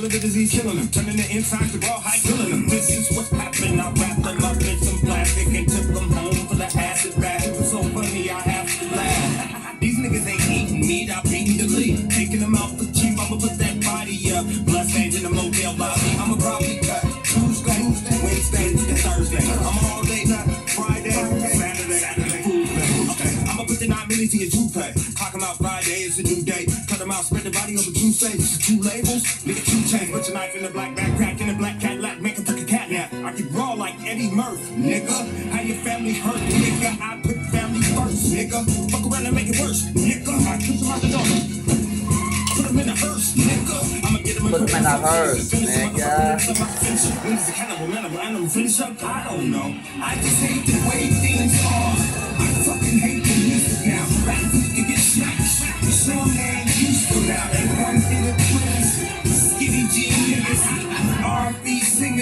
Look at disease killing them, turning the inside to raw high killing them. This is what's happening. I wrapped them up in some plastic and took them home for the acid bath. So funny, I have to laugh. These niggas ain't eating meat, I paid the lead. Taking them out for cheap, I'ma put that body up. Blood stains in the motel lobby. I'ma probably cut Tuesday, Wednesday, and Thursday. I'm all day, not Friday, Saturday, Saturday, Tuesday. Okay, I'ma put the nine minutes in your toupee. Clock 'em out Friday, it's a new day. Cut out, spread the body over two stages, two labels. Nigga, two chains, put your knife in the black backpack, in the black Cadillac, make a fucking cat nap. I get raw like Eddie Murphy, nigga. How your family hurt, nigga? I put family first, nigga. Fuck around and make it worse, nigga. I put them out the door. Put them in the hearse, nigga. I'ma get 'em in a hearse, nigga. When is the kind of momentum I'm finish up? I don't know. I just hate the way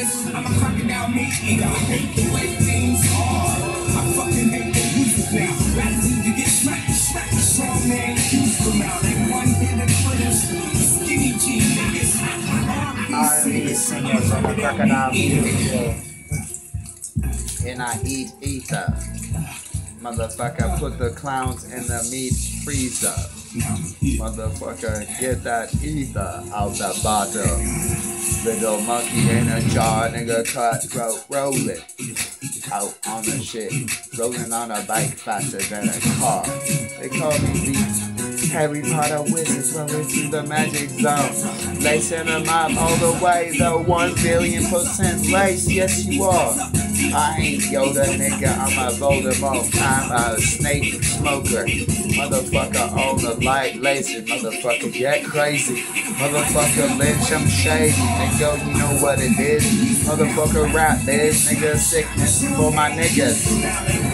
R&B. I'm a crocodile meat eater. I hate the way things are. I fucking hate the music now. Rap can get smacked, smacked. Strong man used to now. They one in the twins. Skinny jean niggas. R&B R&B singers on the crocodile music. And I eat ether. Motherfucker, put the clowns in the meat freezer. Motherfucker, get that ether out the bottle. Little monkey in a jar, nigga, cutthroat rolling. Out on the shit, rolling on a bike faster than a car. They call me the Harry Potter wizards we through the magic zone. Lacing them up all the way, the one billion percent lace, yes you are. I ain't Yoda, nigga, I'm a Voldemort. I'm a snake smoker. Motherfucker on the light laser. Motherfucker get crazy. Motherfucker lynch, I'm shady. Nigga, you know what it is. Motherfucker rap, bitch. Nigga sickness for my niggas.